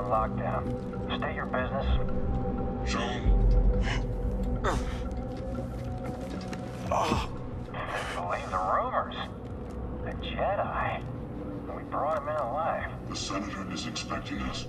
On lockdown. State your business. Sean, Believe the rumors. The Jedi. We brought him in alive. the Senator is expecting us.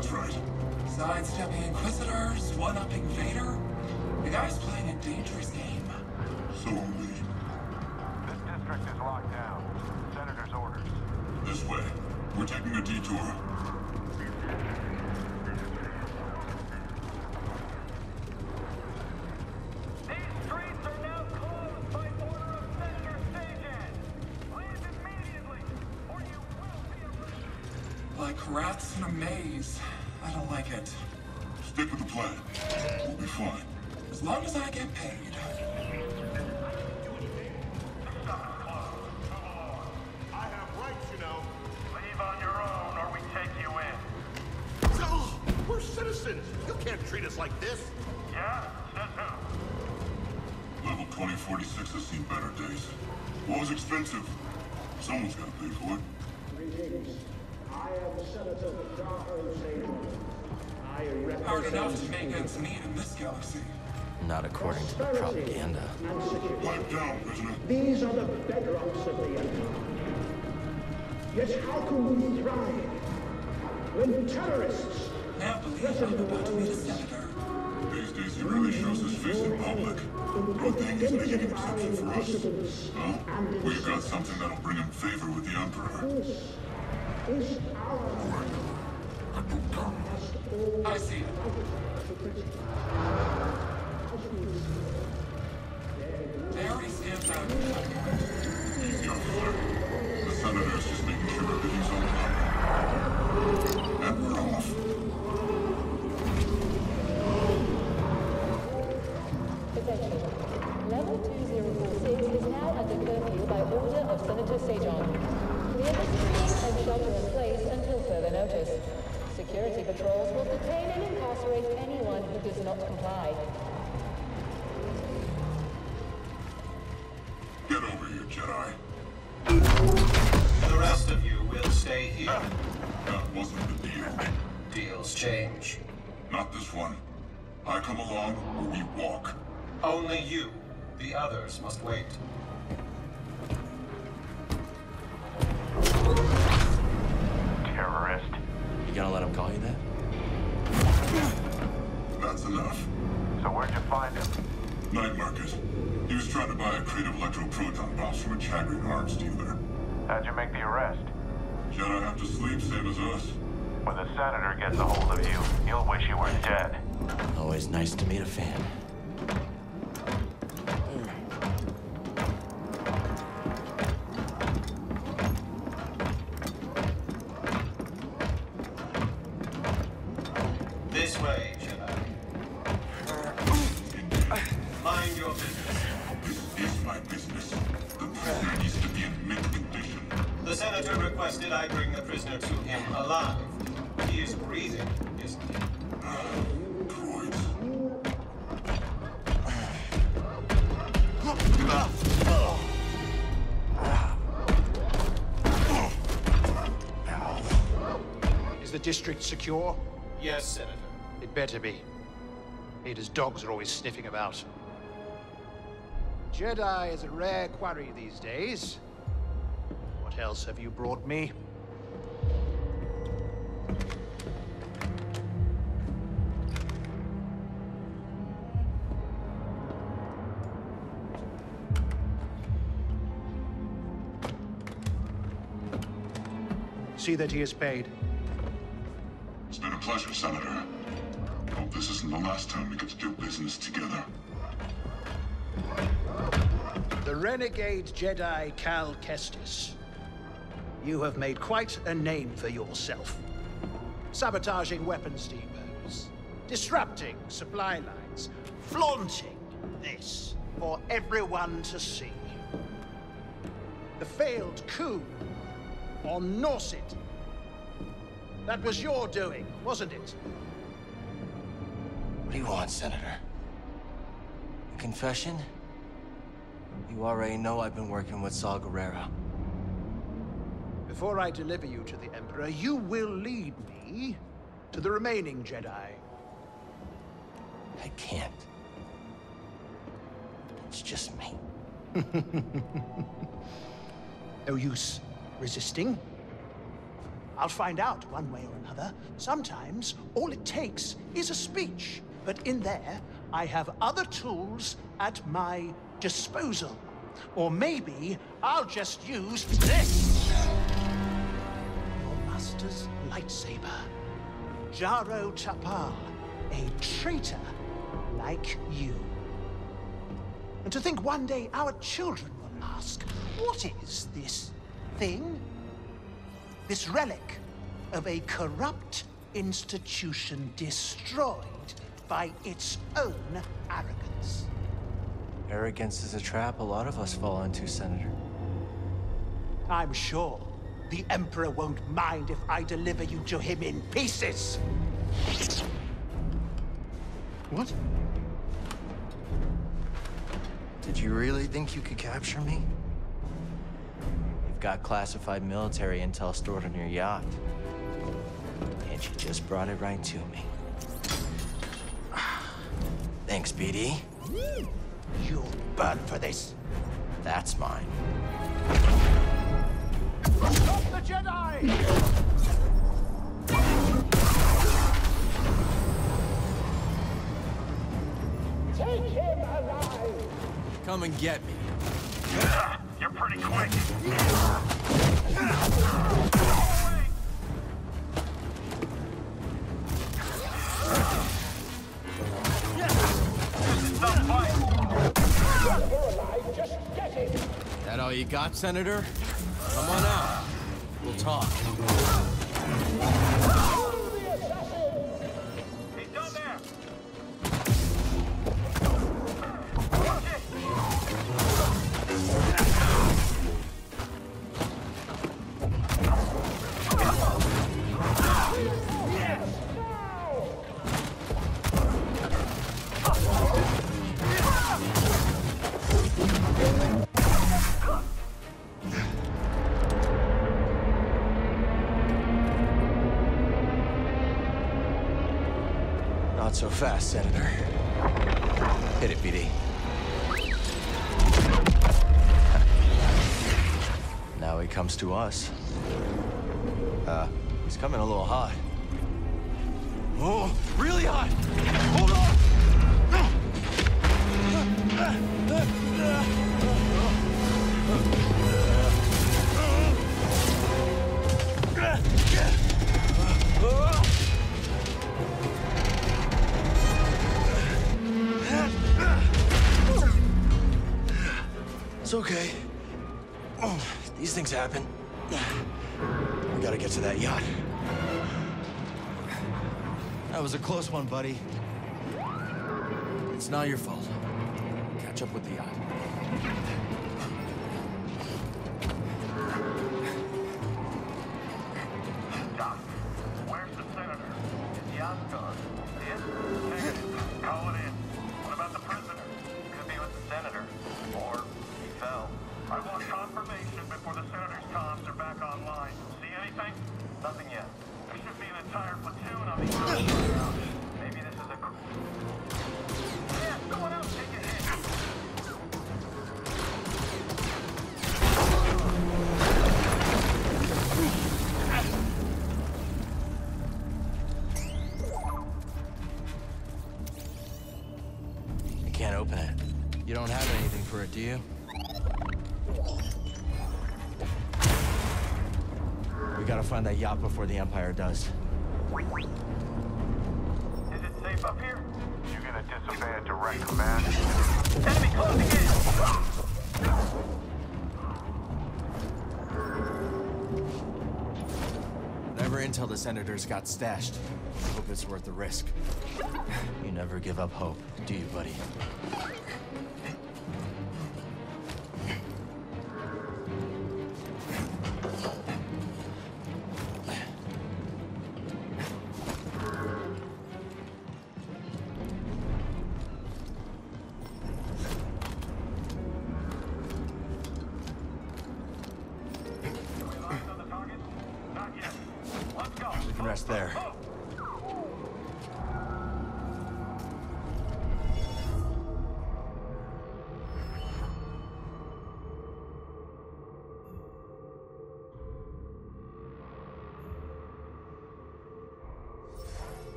That's right. Sidestepping Inquisitors, one-upping Vader? The guy's playing a dangerous game. So are we. This district is locked down. Senator's orders. This way. We're taking a detour. These streets are now closed by order of Senator Sajan. Leave immediately, or you will be arrested. Like rats in a maze. I don't like it. Stick with the plan. We'll be fine. As long as I get paid. I have rights, you know. Leave on your own, or we take you in. We're citizens. You can't treat us like this. Yeah? Says who? Level 2046 has seen better days. War's expensive. Someone's gotta pay for it. Greetings. I am Senator Darko Sajan. I represent Hard enough to make ends meet in this galaxy. Not according to the propaganda. and security. Pipe down, prisoner. These are the bedrocks of the Empire. Yet how can we thrive when terrorists Can't believe I'm about to meet a senator. These days he really shows his face in public. Good thing he's making an exception for us. Huh? We've got something that'll bring him favor with the Emperor. is our I see. They enough. So where'd you find him? Night market. He was trying to buy a crate of electroproton bombs from a Chagrian arms dealer. How'd you make the arrest? Jedi have to sleep, same as us. When the senator gets a hold of you, you'll wish you were dead. Always nice to meet a fan. District secure? Yes, Senator. It better be. Vader's dogs are always sniffing about. Jedi is a rare quarry these days. What else have you brought me? See that he is paid. Pleasure, Senator. Hope this isn't the last time we get to do business together. The renegade Jedi Cal Kestis. You have made quite a name for yourself. Sabotaging weapons depots, disrupting supply lines, flaunting this for everyone to see. The failed coup on Norset. That was your doing, wasn't it? What do you want, Senator? A confession? You already know I've been working with Saw Gerrera. Before I deliver you to the Emperor, you will lead me to the remaining Jedi. I can't. It's just me. No use resisting. I'll find out one way or another. Sometimes all it takes is a speech. But in there, I have other tools at my disposal. Or maybe I'll just use this. Your master's lightsaber. Jaro Tapal, a traitor like you. And to think one day our children will ask, what is this thing? This relic of a corrupt institution destroyed by its own arrogance. Arrogance is a trap a lot of us fall into, Senator. I'm sure the Emperor won't mind if I deliver you to him in pieces. What? Did you really think you could capture me? Got classified military intel stored on your yacht. And you just brought it right to me. Thanks, BD. You'll burn for this. That's mine. Stop the Jedi! Take him alive! Come and get me. Pretty quick. That all you got, Senator? Come on out. We'll talk. Not so fast, Senator. Hit it, BD. now he comes to us. Uh, he's coming a little hot. Oh, really hot! Hold on! It's okay. These things happen. We gotta get to that yacht. That was a close one, buddy. It's not your fault. Catch up with the yacht. you. We gotta find that yacht before the Empire does. Is it safe up here? You gonna disobey a direct command? Enemy closing in! Never until the Senators got stashed. Hope it's worth the risk. You never give up hope, do you, buddy? there.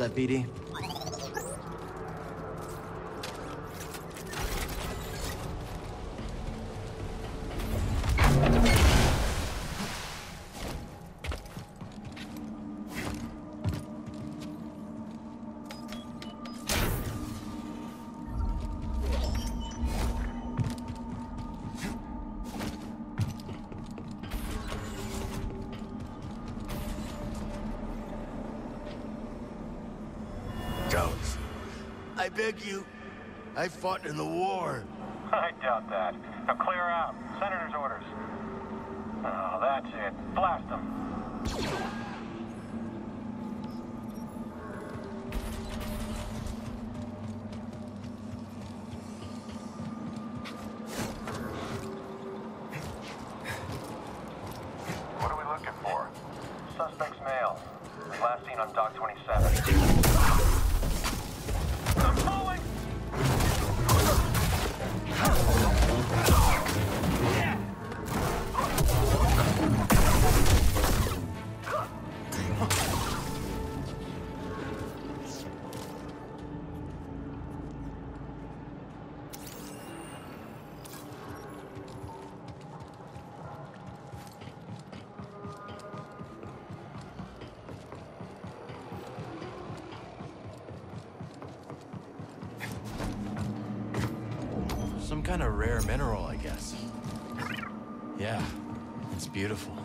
That BD. I fought in the war. I doubt that. rare mineral, I guess. Yeah, it's beautiful.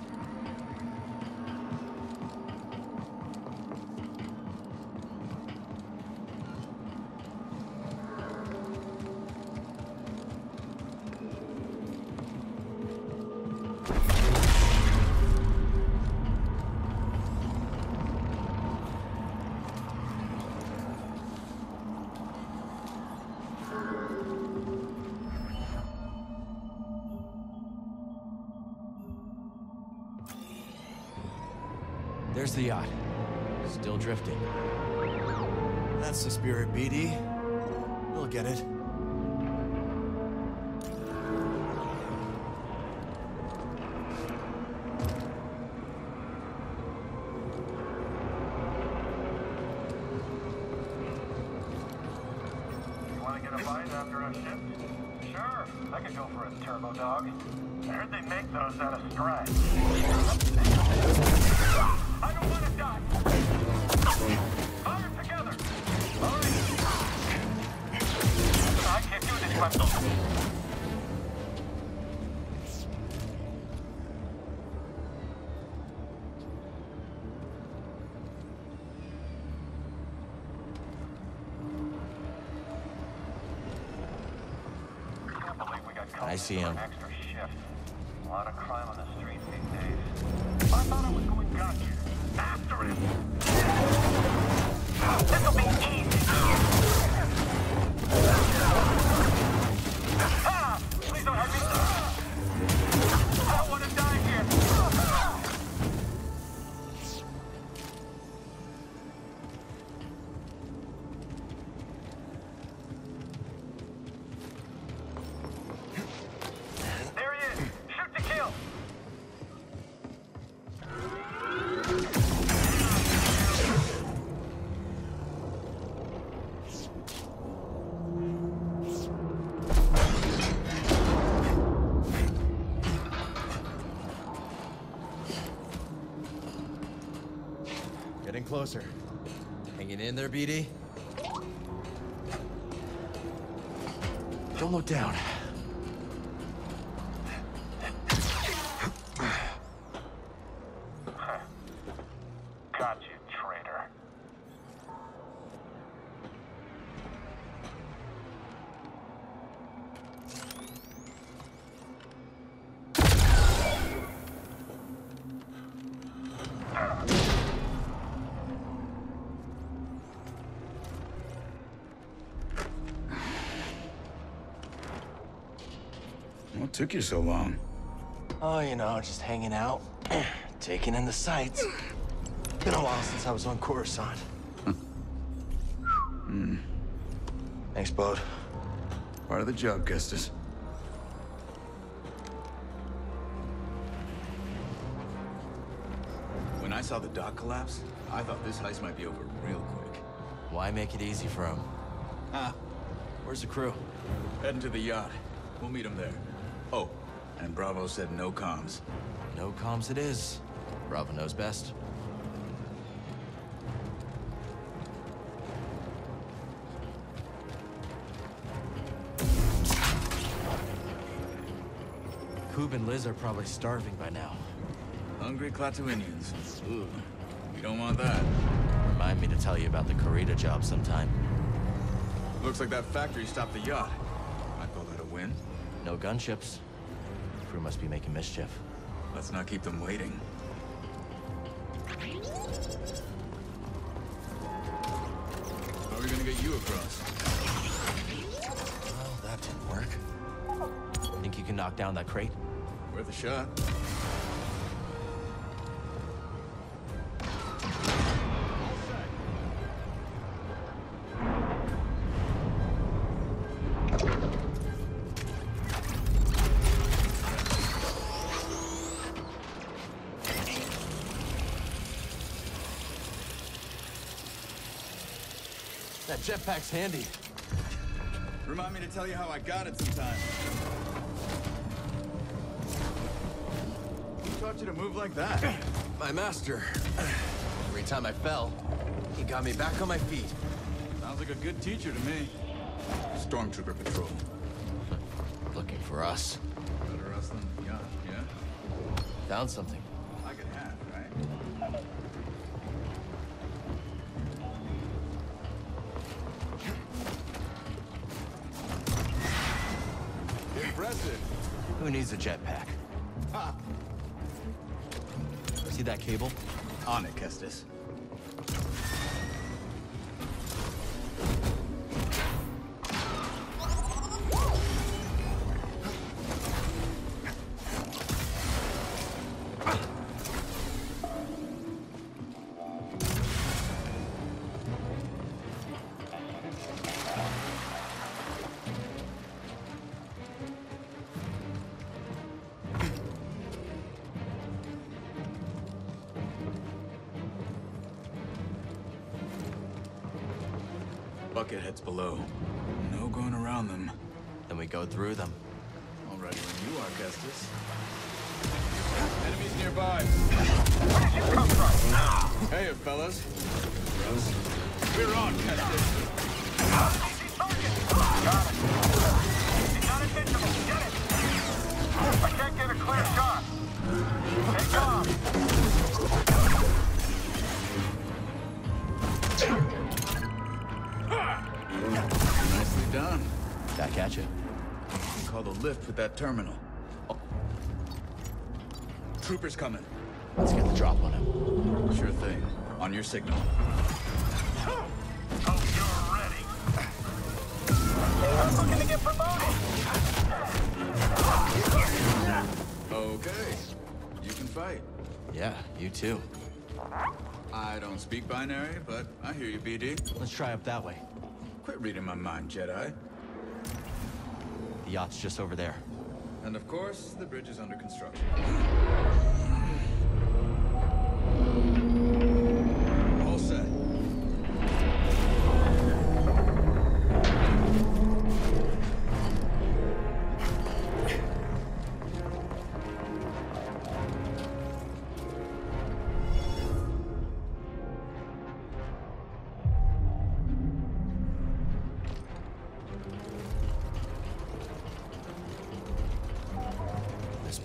see him. Closer. Hanging in there, BD? Don't look down. Took you so long? Oh, you know, just hanging out, taking in the sights. Been a while since I was on Coruscant. Hmm. Thanks, Bode. Part of the job, Kestis. When I saw the dock collapse, I thought this heist might be over real quick. Why make it easy for him? Ah, Where's the crew? heading to the yacht. We'll meet him there. Bravo said no comms. No comms it is. Bravo knows best. Coob and Liz are probably starving by now. Hungry Klatooinians. Ooh, we don't want that. Remind me to tell you about the Corita job sometime. Looks like that factory stopped the yacht. I call that a win. No gunships. Crew must be making mischief. Let's not keep them waiting. How are we gonna get you across? Well, that didn't work. Think you can knock down that crate? Worth a shot. That jetpack's handy. Remind me to tell you how I got it sometime. Who taught you to move like that? My master. Every time I fell, he got me back on my feet. Sounds like a good teacher to me. Stormtrooper patrol. Looking for us. Better us than yeah, yeah. Found something. Who needs a jetpack? See that cable? On it, Kestis. Through them. Terminal. Oh. Troopers coming. Let's get the drop on him. Sure thing. On your signal. Oh, you're ready. I'm looking to get promoted. Okay. You can fight. Yeah, you too. I don't speak binary, but I hear you, BD. Let's try up that way. Quit reading my mind, Jedi. The yacht's just over there. And of course, the bridge is under construction.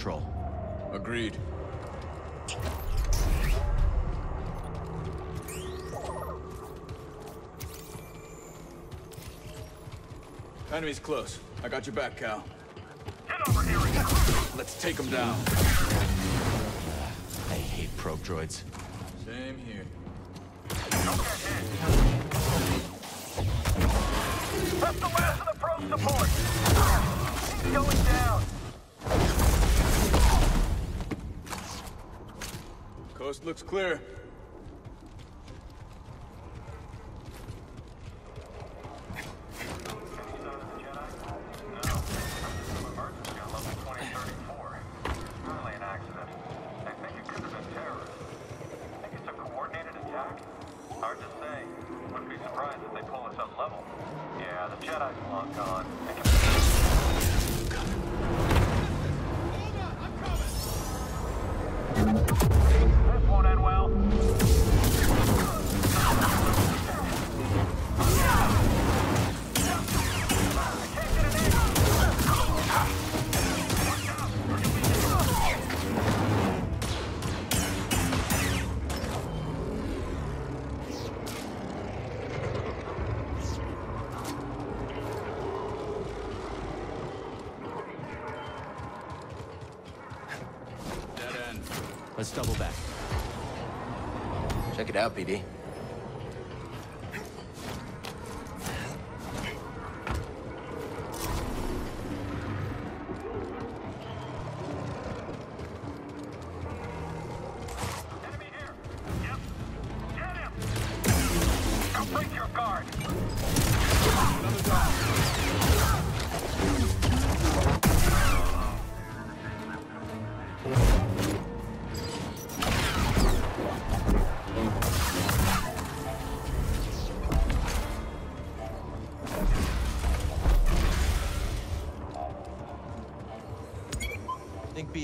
patrol. Agreed. Enemy's close. I got your back, Cal. Get over here and Let's take them down. I hate probe droids. Same here. don't get hit. That's the last of the probe support. He's going down. Coast looks clear. Let's double back. Check it out, BD.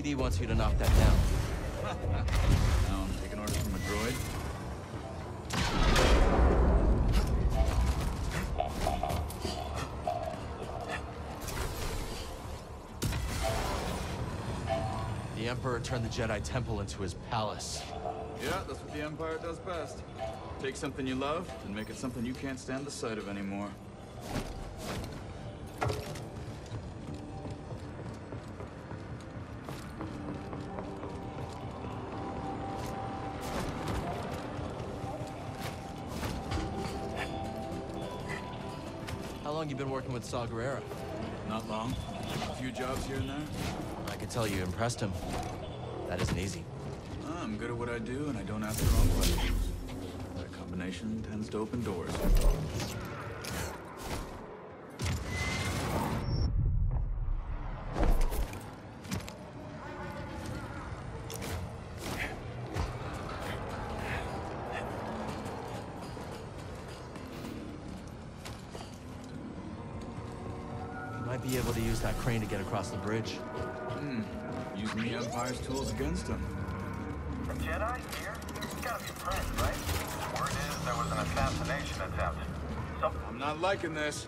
I wants you to knock that down. Now I'm taking orders from a droid. The Emperor turned the Jedi Temple into his palace. Yeah, that's what the Empire does best. Take something you love and make it something you can't stand the sight of anymore. Saw Gerrera? Not long. A few jobs here and there. I could tell you impressed him. That isn't easy. Ah, I'm good at what I do, and I don't ask the wrong questions. That combination tends to open doors. Across the bridge. Hmm. Using the Empire's tools against him. The Jedi here? You gotta be impressed, right? Word is there was an assassination attempt. So, I'm not liking this.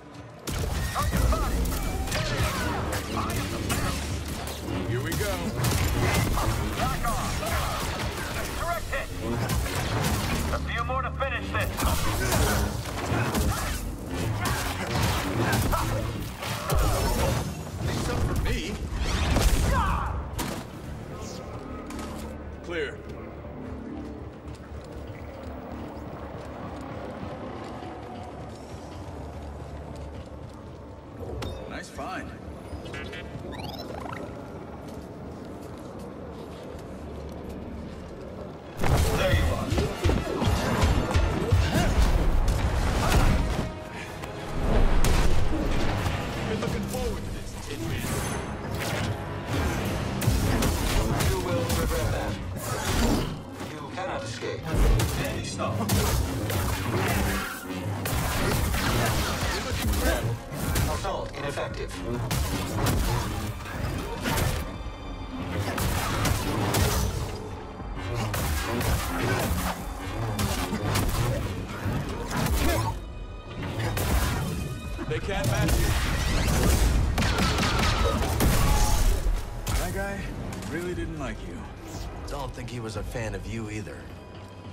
Fan of you either.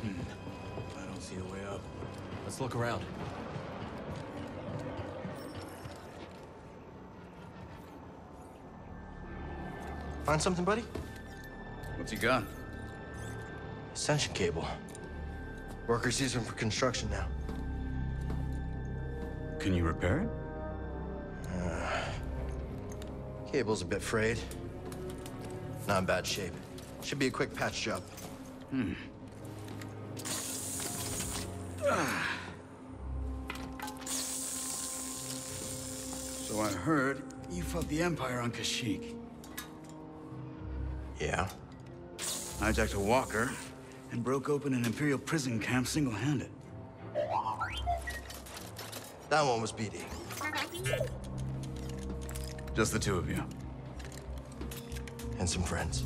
Hmm. I don't see a way up. Let's look around. Find something, buddy? What's he got? Ascension cable. Workers use them for construction now. Can you repair it? Cable's a bit frayed. Not in bad shape. Should be a quick patch job. Hmm. So I heard you fought the Empire on Kashyyyk. Yeah? Hijacked a walker and broke open an Imperial prison camp single-handed. That one was BD. Just the two of you. And some friends.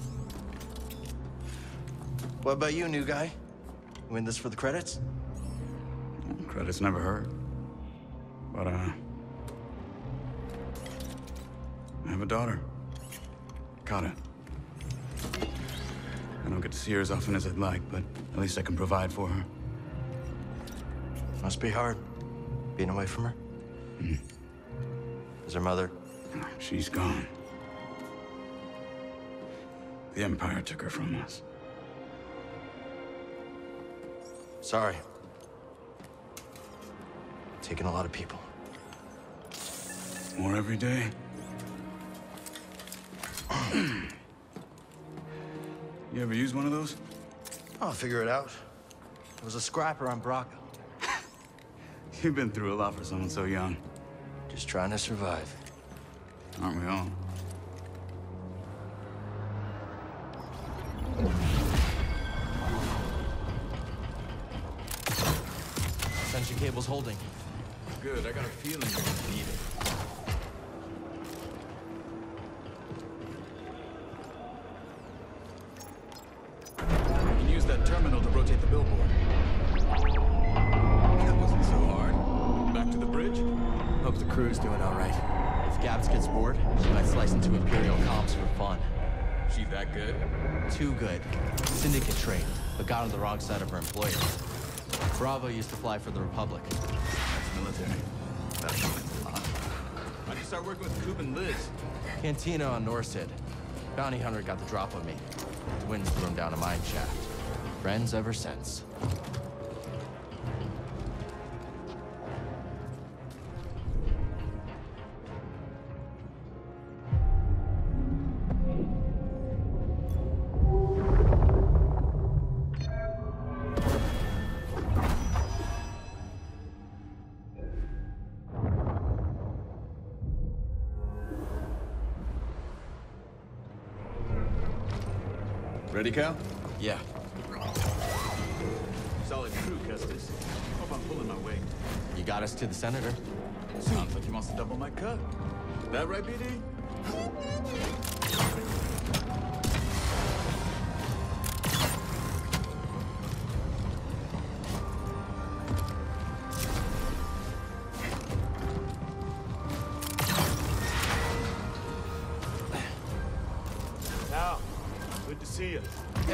What about you, new guy? You in this for the credits? Credits never hurt. But, uh... I have a daughter. Kata. I don't get to see her as often as I'd like, but at least I can provide for her. Must be hard, being away from her. Is her mother? She's gone. The Empire took her from us. Sorry. Taking a lot of people. More every day. you ever use one of those? I'll figure it out. It was a scrapper on Bracca. You've been through a lot for someone so young. Just trying to survive. Aren't we all? Cable's holding. Good, I got a feeling you're gonna need it. You can use that terminal to rotate the billboard. That wasn't so hard. Back to the bridge? Hope the crew's doing all right. If Gabs gets bored, she might slice into Imperial comms for fun. She that good? Too good. Syndicate trained, but got on the wrong side of her employer. Bravo used to fly for the Republic. That's military. That's lot. How'd you start working with Coop and Liz? Cantina on Norsid. Bounty hunter got the drop on me. Twins threw him down a mine shaft. Friends ever since. Ready, Cal? Yeah. Solid crew, Kestis. Hope I'm pulling my weight. You got us to the Senator.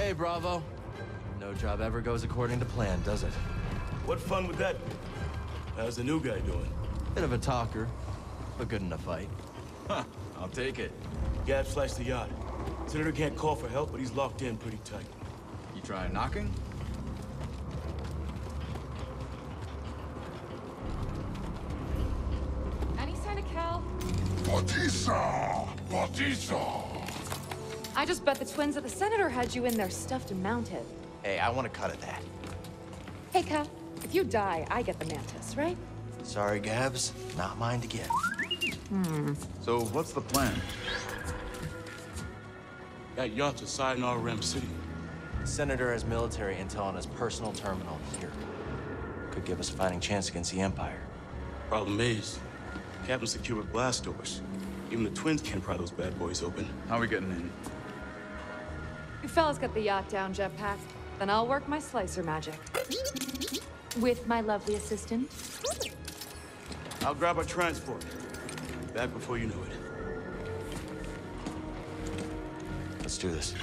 Hey, Bravo. No job ever goes according to plan, does it? What fun would that be? How's the new guy doing? Bit of a talker, but good in a fight. Huh, I'll take it. Gab sliced the yacht. Senator can't call for help, but he's locked in pretty tight. You try knocking? Any sign of Cal? Batista! Batista! Uh, I just bet the twins at the Senator had you in there stuffed and mounted. Hey, I want to cut at that. Hey, Cal, if you die, I get the Mantis, right? Sorry, Gabs. Not mine to get. Hmm. So what's the plan? That yacht's a side in our Ram City. Senator has military intel on his personal terminal here. Could give us a fighting chance against the Empire. Problem is, Captain secure with blast doors. Even the twins can't pry those bad boys open. How are we getting in? Fellas got the yacht down, jetpack. Then I'll work my slicer magic. With my lovely assistant. I'll grab our transport. Back before you know it. Let's do this.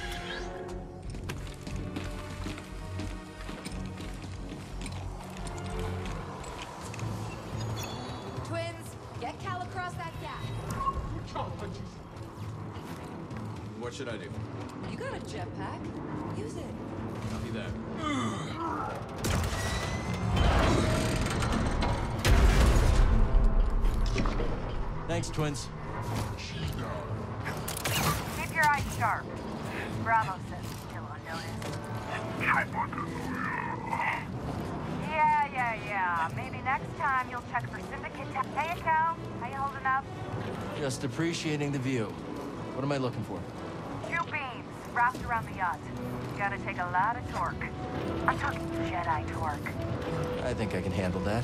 Twins. Keep your eyes sharp. Bravo says still on notice. Yeah, yeah, yeah. Maybe next time you'll check for syndicate. Hey, Cal. How you holding up? Just appreciating the view. What am I looking for? Two beams wrapped around the yacht. Gotta take a lot of torque. I'm talking Jedi torque. I think I can handle that.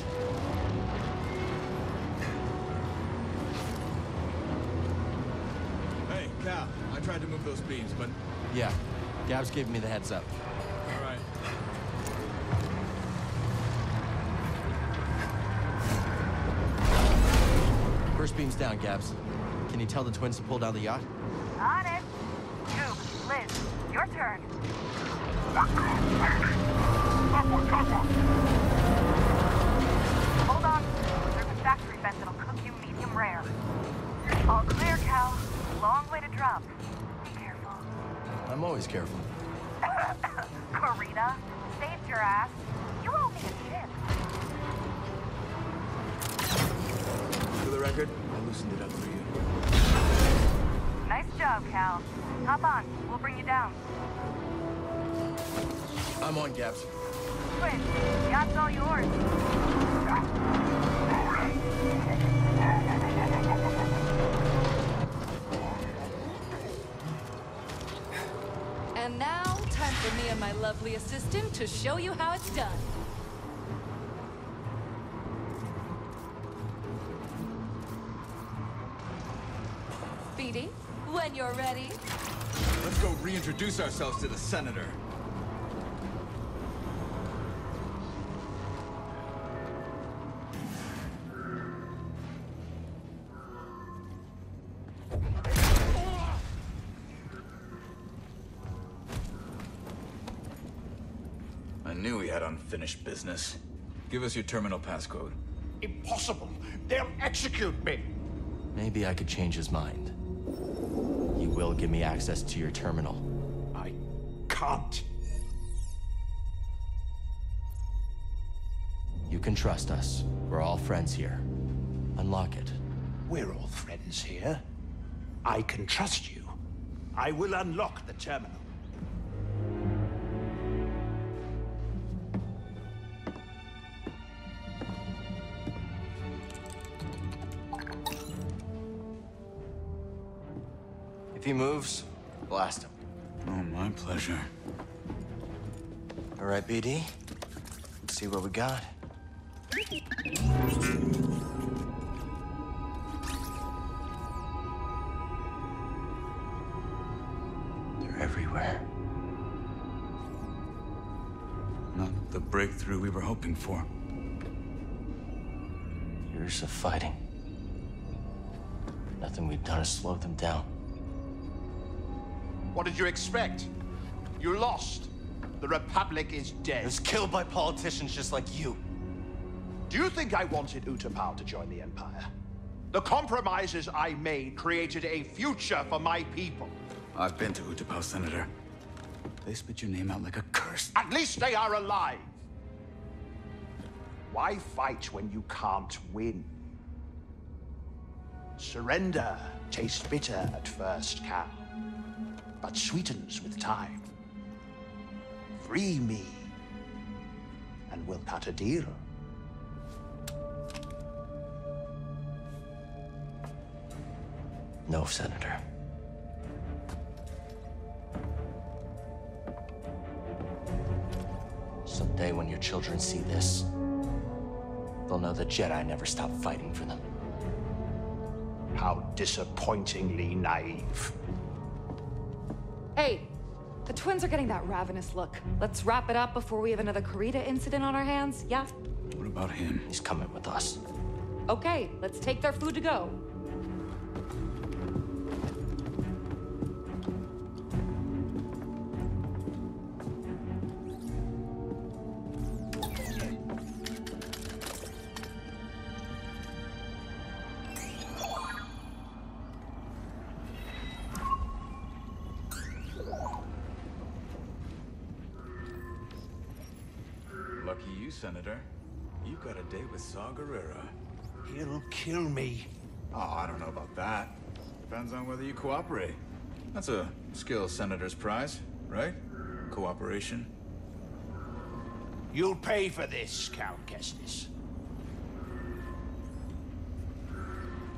Hey, Cal, I tried to move those beams, but... Yeah, Gabs gave me the heads up. All right. First beam's down, Gabs. Can you tell the twins to pull down the yacht? On it. Coop, Liz, your turn. Hold on. There's a factory vent that'll cook you medium rare. All clear, Cal. Long way to drop. Be careful. I'm always careful. Karina, saved your ass. You owe me a ship. For the record, I loosened it up for you. Nice job, Cal. Hop on. We'll bring you down. I'm on, Gabs. Twin, yacht's all yours. My lovely assistant to show you how it's done. Speedy, when you're ready. Let's go reintroduce ourselves to the Senator. Unfinished business. Give us your terminal passcode. Impossible. They'll execute me. Maybe I could change his mind. You will give me access to your terminal. I can't. You can trust us. We're all friends here. Unlock it. We're all friends here. I can trust you. I will unlock the terminal. He moves, blast him. Oh, my pleasure. All right, BD. Let's see what we got. They're everywhere. Not the breakthrough we were hoping for. Years of fighting. Nothing we've done has slowed them down. What did you expect? You lost. The Republic is dead. It was killed by politicians just like you. Do you think I wanted Utapau to join the Empire? The compromises I made created a future for my people. I've been to Utapau, Senator. They spit your name out like a curse. At least they are alive. Why fight when you can't win? Surrender tastes bitter at first, Cal, but sweetens with time. Free me, and we'll cut a deal. No, Senator. Someday when your children see this, they'll know the Jedi never stopped fighting for them. How disappointingly naive. Hey, the twins are getting that ravenous look. Let's wrap it up before we have another Karita incident on our hands, yeah? What about him? He's coming with us. Okay, let's take their food to go. Me. Oh, I don't know about that. Depends on whether you cooperate. That's a skill senator's prize, right? Cooperation. You'll pay for this, Count Kestis.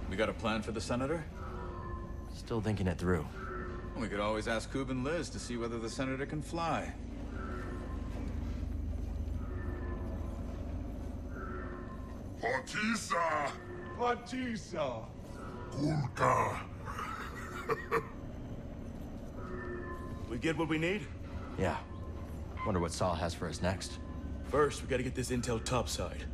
We got a plan for the senator? Still thinking it through. We could always ask Coop and Liz to see whether the senator can fly. Partisa! Partisa! Kulka! We get what we need? Yeah. Wonder what Saw has for us next. First, we gotta get this intel topside.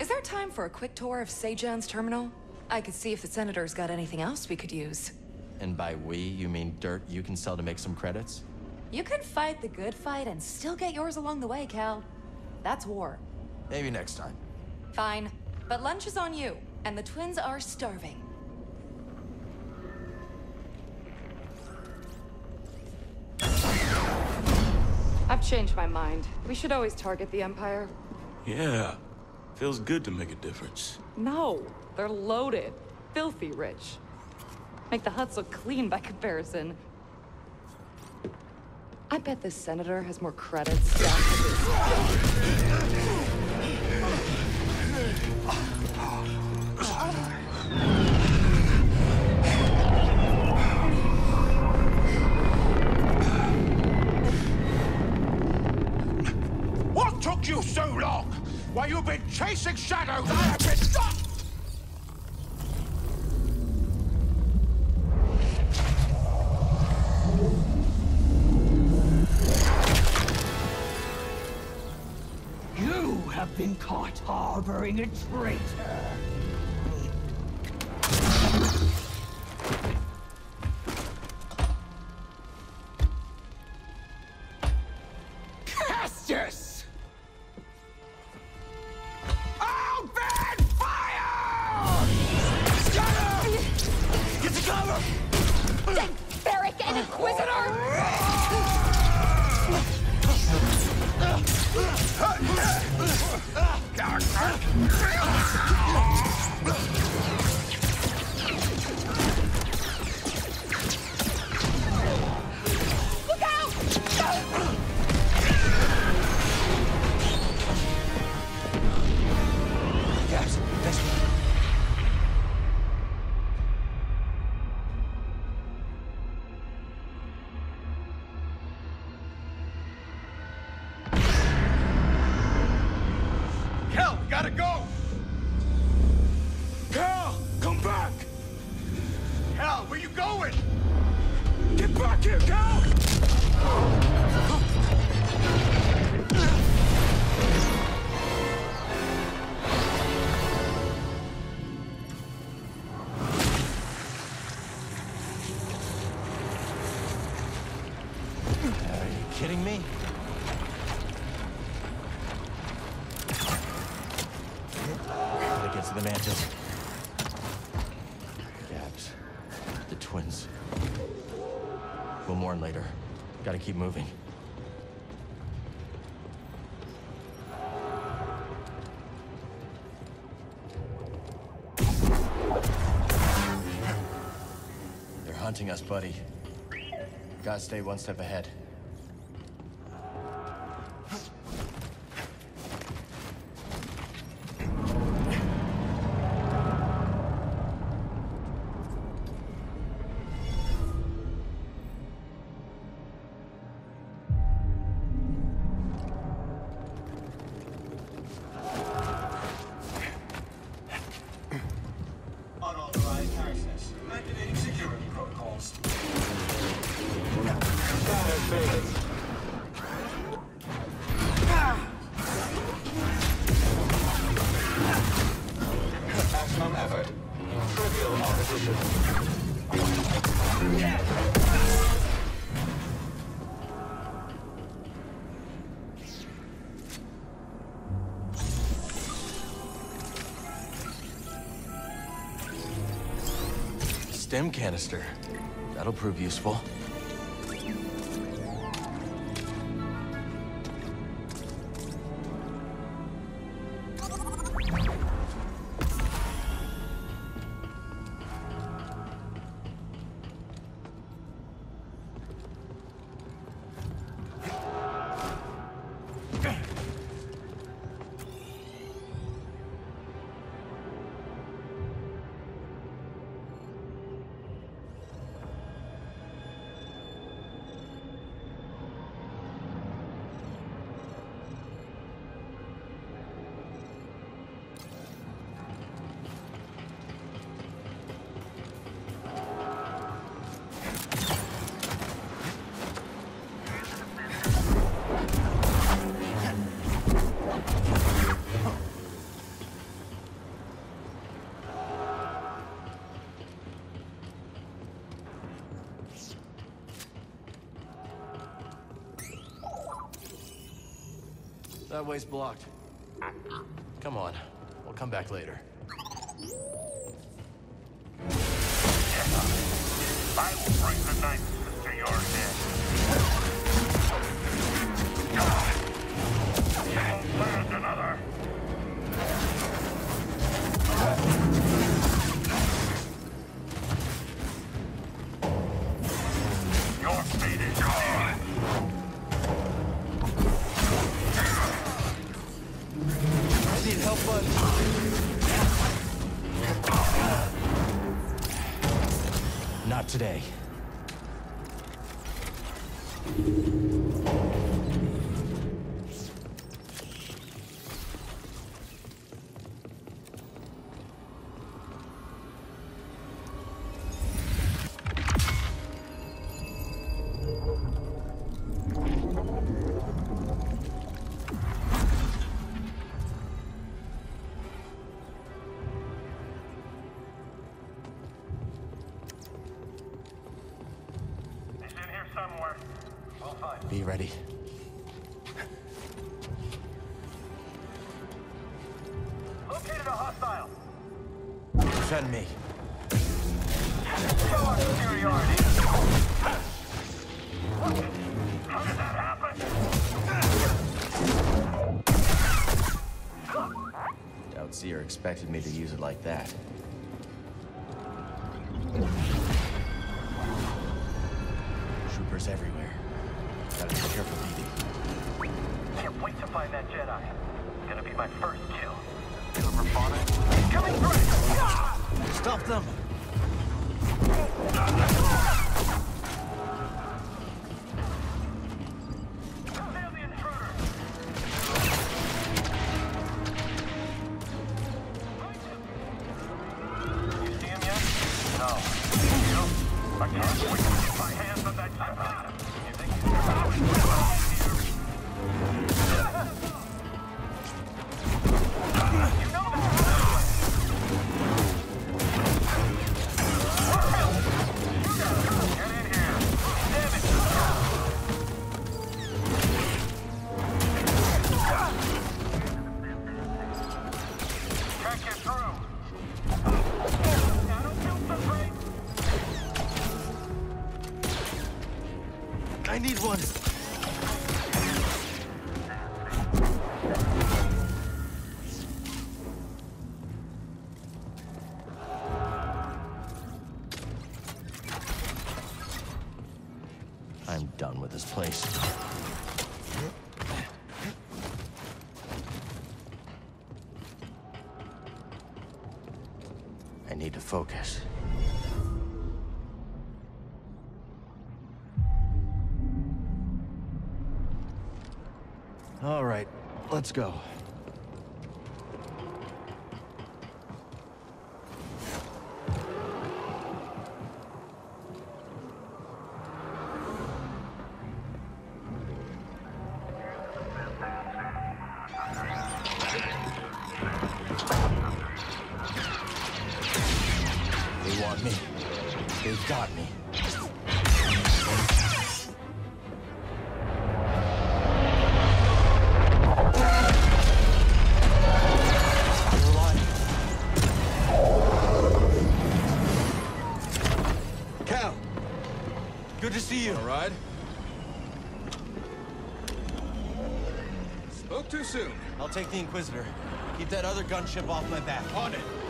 Is there time for a quick tour of Sejan's terminal? I could see if the Senator's got anything else we could use. And by we, you mean dirt you can sell to make some credits? You can fight the good fight and still get yours along the way, Cal. That's war. Maybe next time. Fine. But lunch is on you, and the twins are starving. I've changed my mind. We should always target the Empire. Yeah. Feels good to make a difference. No, they're loaded. Filthy rich. Make the Hutts look clean by comparison. I bet this senator has more credits you've been chasing shadows, I have been! You have been caught harboring a traitor. Us, buddy. Gotta stay one step ahead. Canister. That'll prove useful. That way's blocked. Come on. We'll come back later. Today. Find ready. Located a hostile. Defend me. Show our superiority. How did that happen? Doubt Seer expected me to use it like that. Troopers everywhere. Gotta be careful, BD. Can't wait to find that Jedi. Gonna be my first kill. Silver Bonnet. Coming through! Ah! Stop them! Let's go. soon. I'll take the Inquisitor. Keep that other gunship off my back. On it!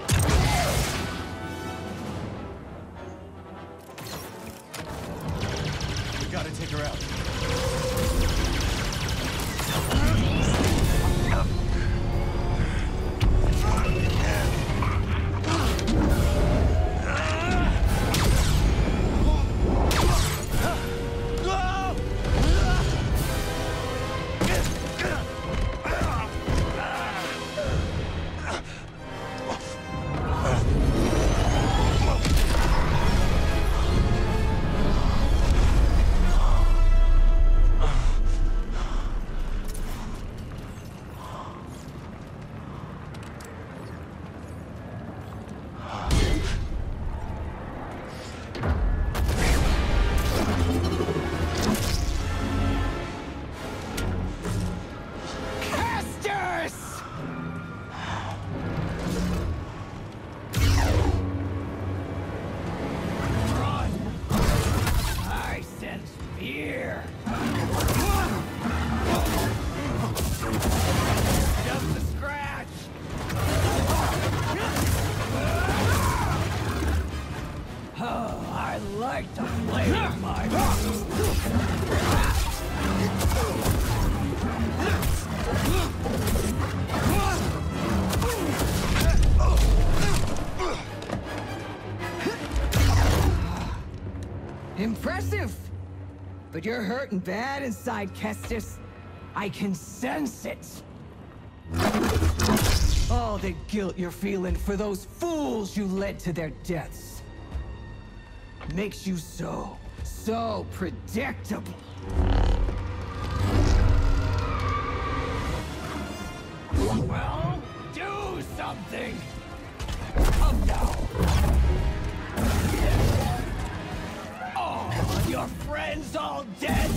but you're hurting bad inside, Kestis. I can sense it. All the guilt you're feeling for those fools you led to their deaths makes you so, so predictable. Well, do something! dead?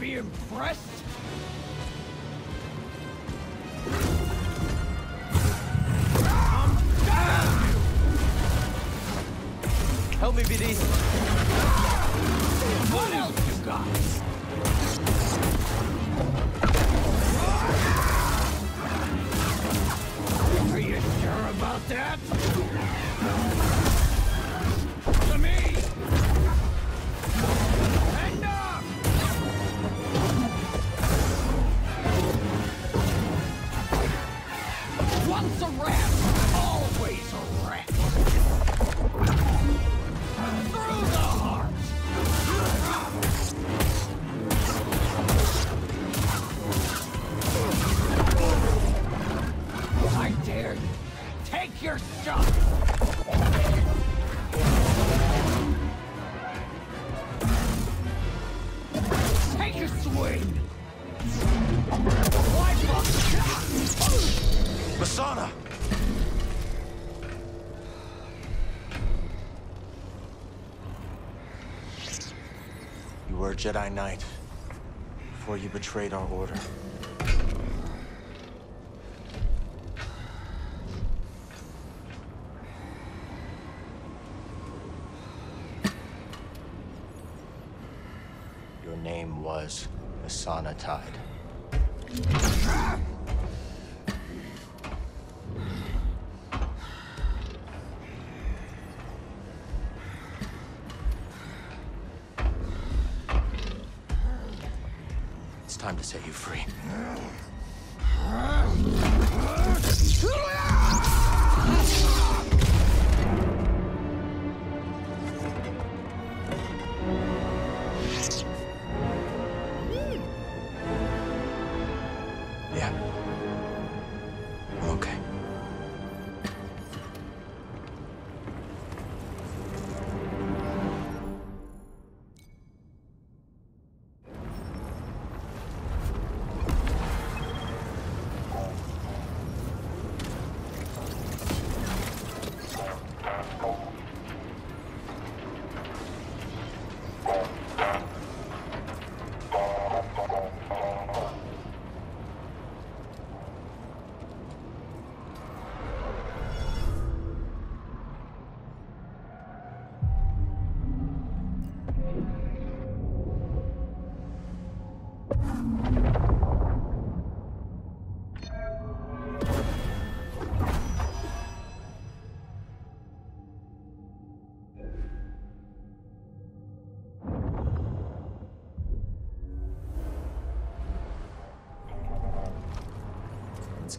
be him. Jedi Knight before you betrayed our order.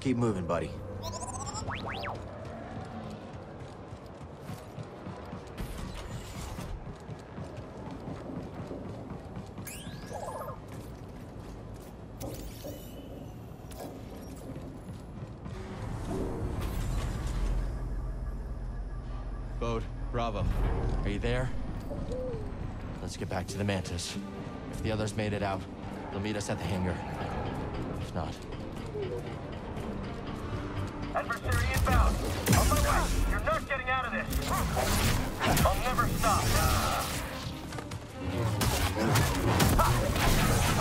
Keep moving, buddy. Bode, Bravo. Are you there? Let's get back to the Mantis. If the others made it out, they'll meet us at the hangar. If not, Adversary inbound. On my way. You're not getting out of this. I'll never stop.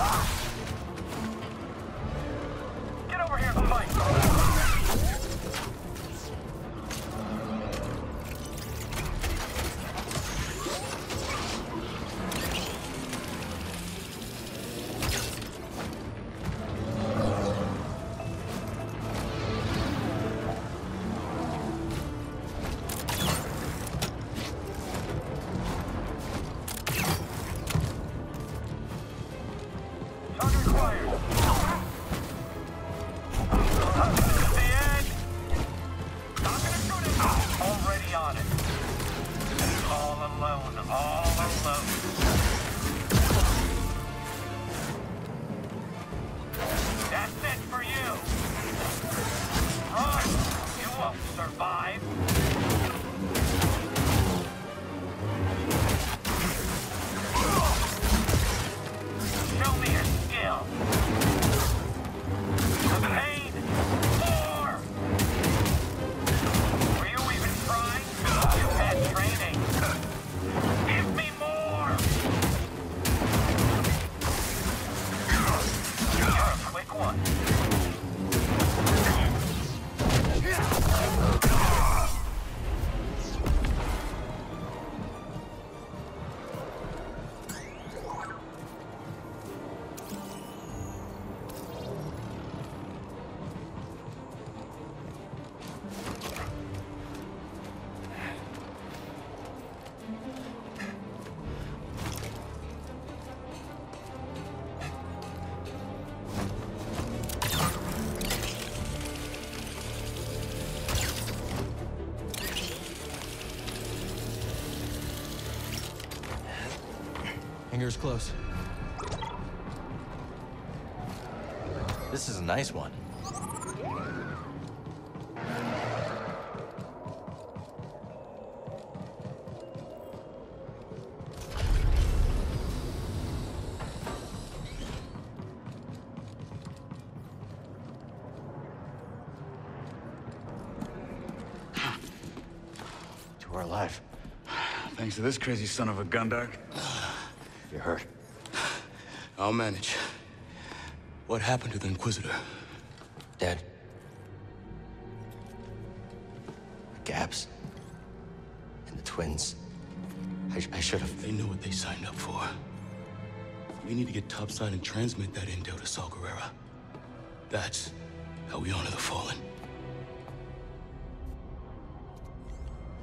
Ah. Get hangar's close. This is a nice one. We're alive. Thanks to this crazy son of a Gundark. You hurt? I'll manage. What happened to the Inquisitor? Dead. Gaps. And the twins. I, I should have. They knew what they signed up for. We need to get topside and transmit that intel to Saw Gerrera. That's how we honor the fallen.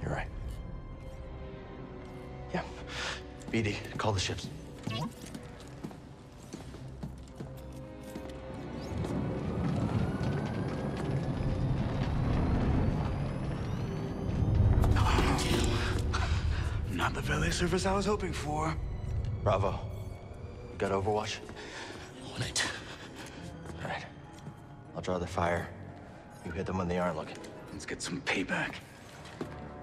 You're right. Yeah. BD, call the ships. Service I was hoping for. Bravo. You got Overwatch? On it. All right. I'll draw the fire. You hit them when they aren't looking. Let's get some payback.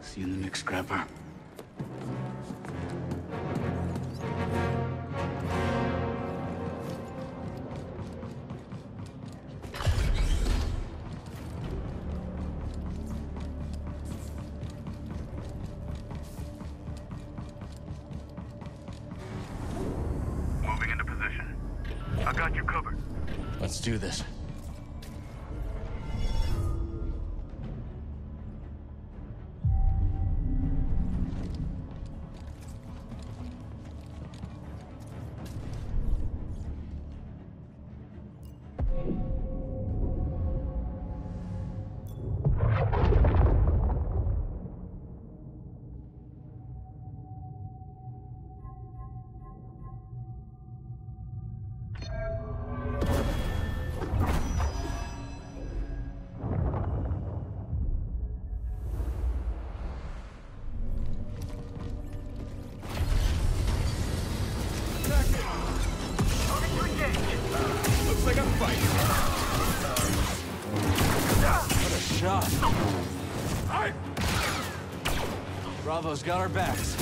See you in the next scrapper. Let's do this. Bravo's got our backs.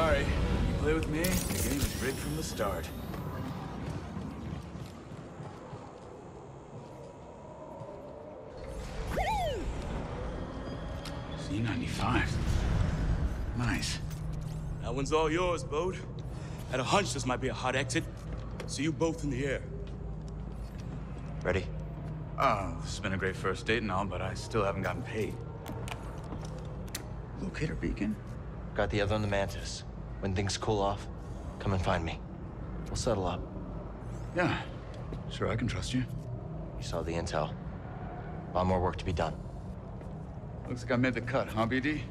Sorry. You play with me, the game is rigged from the start. C95. Nice. That one's all yours, Bode. Had a hunch this might be a hot exit. See you both in the air. Ready? Oh, this has been a great first date and all, but I still haven't gotten paid. Locator beacon? Got the other on the Mantis. When things cool off, come and find me. We'll settle up. Yeah. Sure, I can trust you. You saw the intel. A lot more work to be done. Looks like I made the cut, huh, BD?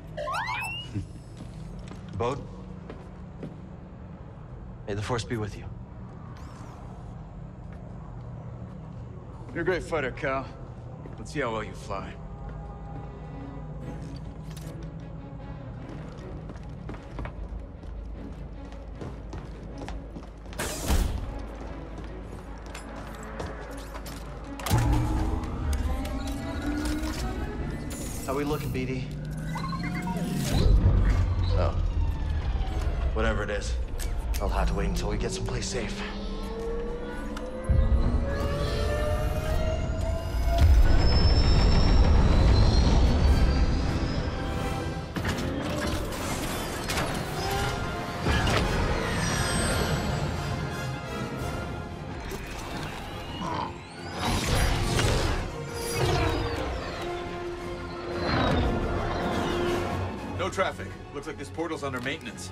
Bode? May the Force be with you. You're a great fighter, Cal. Let's see how well you fly. BD? Whatever it is, I'll have to wait until we get someplace safe. No traffic. Looks like this portal's under maintenance.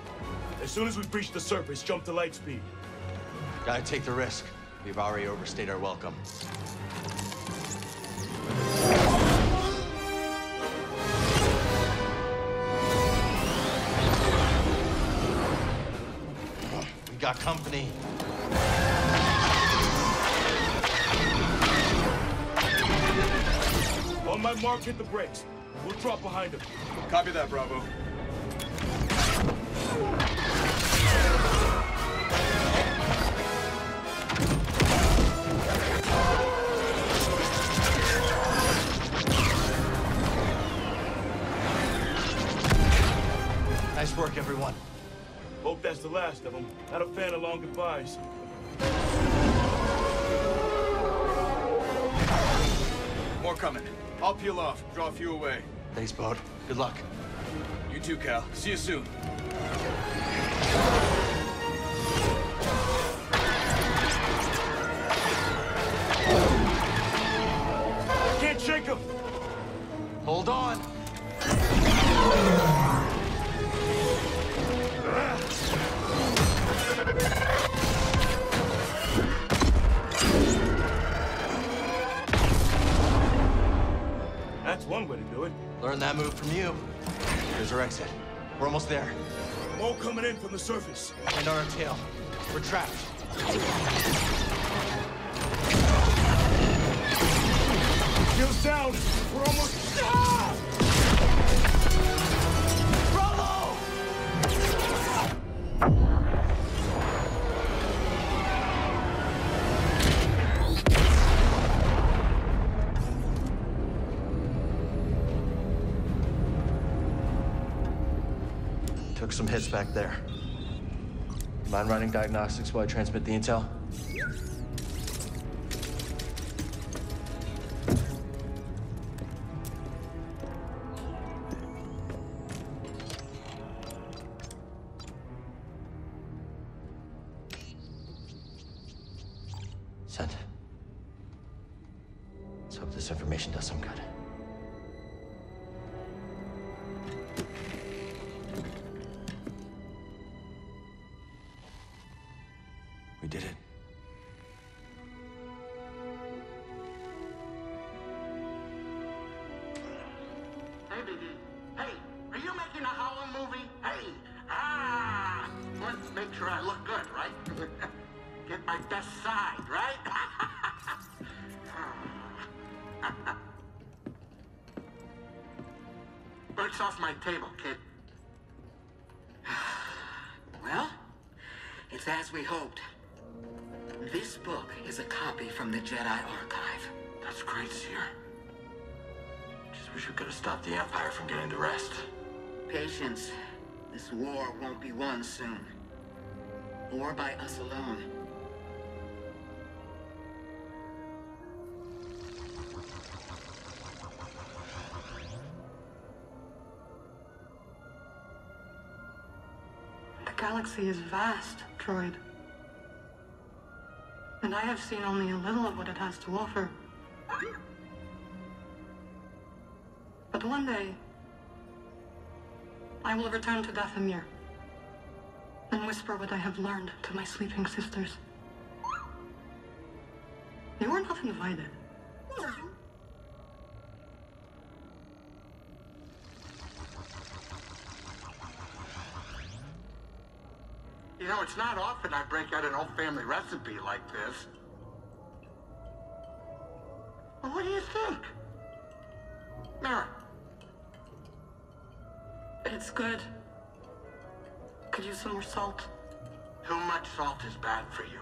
As soon as we breach the surface, jump to light speed. Gotta take the risk. We've already overstayed our welcome. We got company. On my mark, hit the brakes. We'll drop behind him. Copy that, Bravo. Nice work, everyone. Hope that's the last of them. Not a fan of long goodbyes. More coming. I'll peel off, draw a few away. Thanks, Bode. Good luck. You too, Cal. See you soon. The surface. And on our tail. We're trapped. Shields down! We're almost... Ah! Took some hits back there. Mind running diagnostics while I transmit the intel? My table, kid. Well, it's as we hoped. This book is a copy from the Jedi Archive. That's great, Cere. Just wish we could have stopped the Empire from getting the rest. Patience. This war won't be won soon. Or by us alone. Galaxy is vast, Droid. And I have seen only a little of what it has to offer. But one day, I will return to Dathomir and whisper what I have learned to my sleeping sisters. You were not invited. You know, it's not often I break out an old family recipe like this. Well, what do you think? Mara, It's good. Could use some more salt. too much salt is bad for you.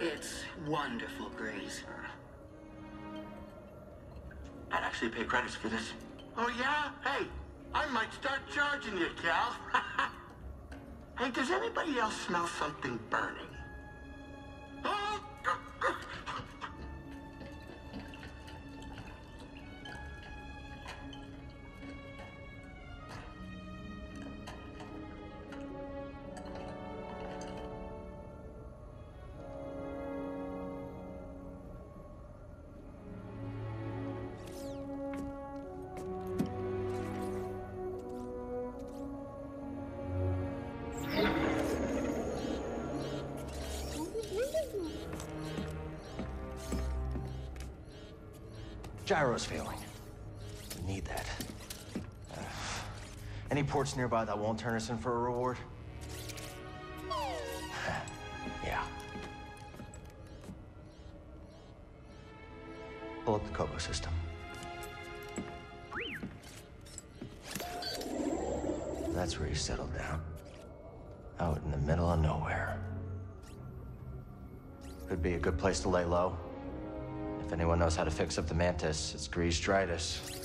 It's wonderful, Greez. I'd actually pay credits for this. Oh, yeah? Hey, I might start charging you, Cal. hey, does anybody else smell something burning? Nearby that won't turn us in for a reward? yeah. Pull up the Koboh system. That's where he settled down. Out in the middle of nowhere. Could be a good place to lay low. If anyone knows how to fix up the Mantis, it's Greez Dritus.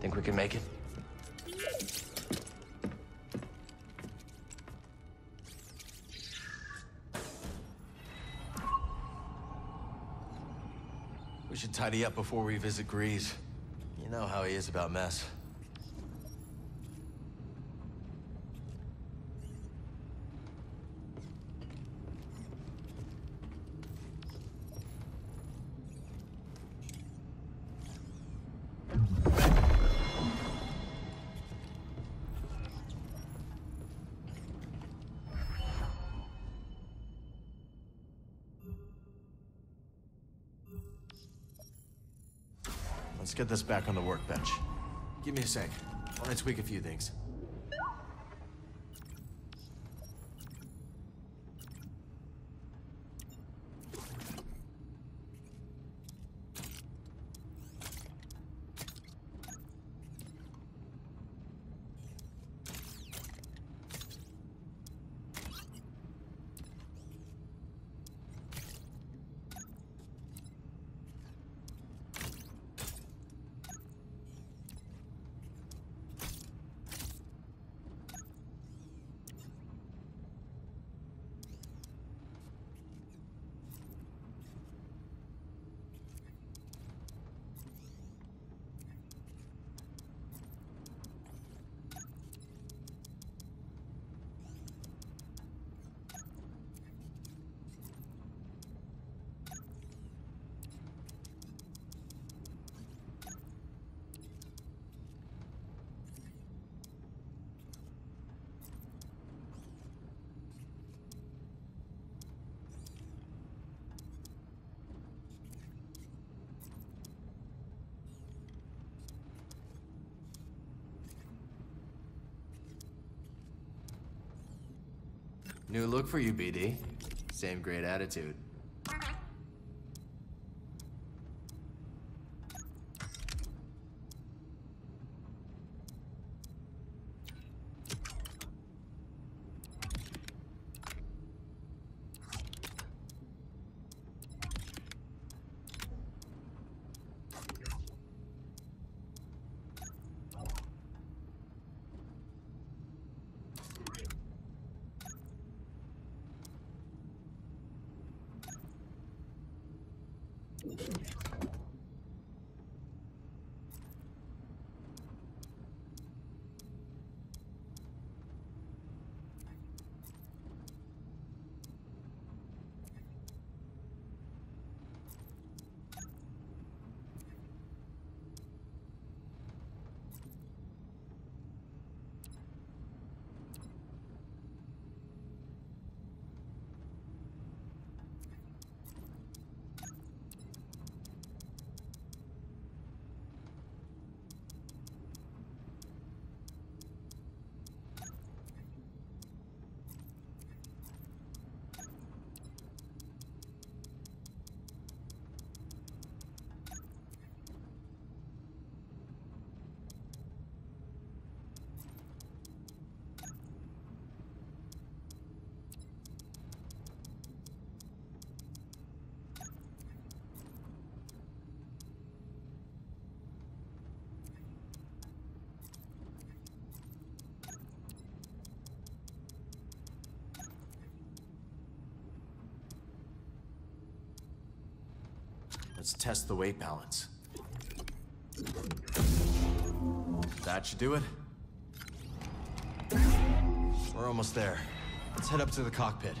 Think we can make it? We should tidy up before we visit Greez. You know how he is about mess. Let's get this back on the workbench. Give me a sec. I want to tweak a few things. New look for you, BD. Same great attitude. Let's test the weight balance. That should do it. We're almost there. Let's head up to the cockpit.